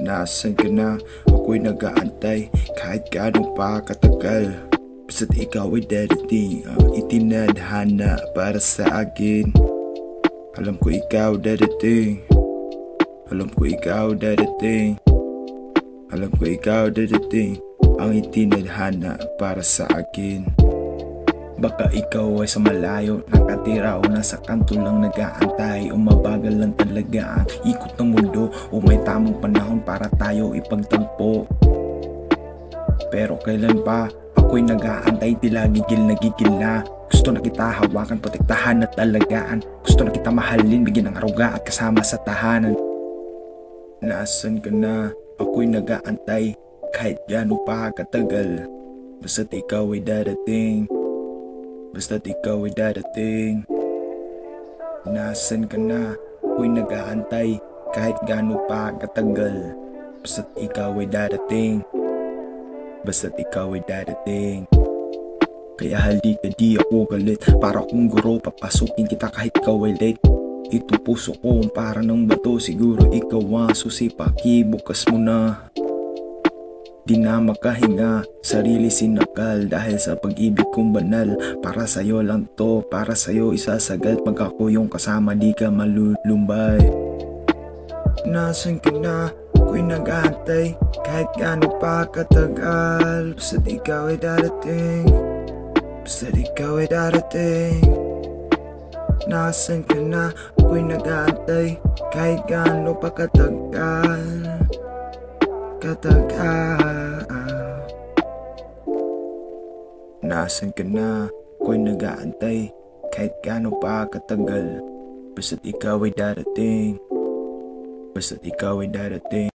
Nasaan ka na? Ako'y nag-aantay kahit gaano pa katagal. Basta't ikaw ay dadating Ang itinadhana para sa akin. Alam ko ikaw dadating Alam ko ikaw dadating Alam ko ikaw dadating Ang itinadhana para sa akin. Baka ikaw ay sa malayo Nakatira o nasa kanto lang nag-aantay. O mabagal lang talaga ang ikot ng mundo O may tamang panahon tayo ipagtagpo Pero kailan pa ako'y nag-aantay Tila gigil na? Gusto na kita hawakan, protektahan at alagaan. Gusto na kita mahalin, bigyan ng aruga at kasama sa tahanan. Nasaan ka na? Ako'y nag-aantay kahit gaano pa katagal. Basta't ikaw ay darating. Basta't ikaw ay darating. Nasaan ka na? Ako'y nag-aantay kahit gaano pa katagal Basta't ikaw ay darating. Basta't ikaw ay darating. Kaya halika di ako galit. Para kung guro papasukin kita kahit ikaw ay late. Ito puso ko para ng bato. Siguro ikaw ang susi Pakibukas mo na. Di na makahinga, sarili sinakal. Dahil sa pag-ibig kong banal Para sa'yo lang to, para sa'yo isasagal. Pag ako yung kasama di ka malulumbay. Nasaan ka na? Ako'y nag-aantay. Kahit gaano pa katagal Basta't ikaw ay darating. Basta't ikaw ay darating. Nasaan ka na? Ako'y nag-aantay. Kahit gaano pa katagal Katagal. Nasaan ka na? Ako'y nag-aantay. Kahit gaano pa katagal Basta't ikaw ay darating. Basta't ikaw ay darating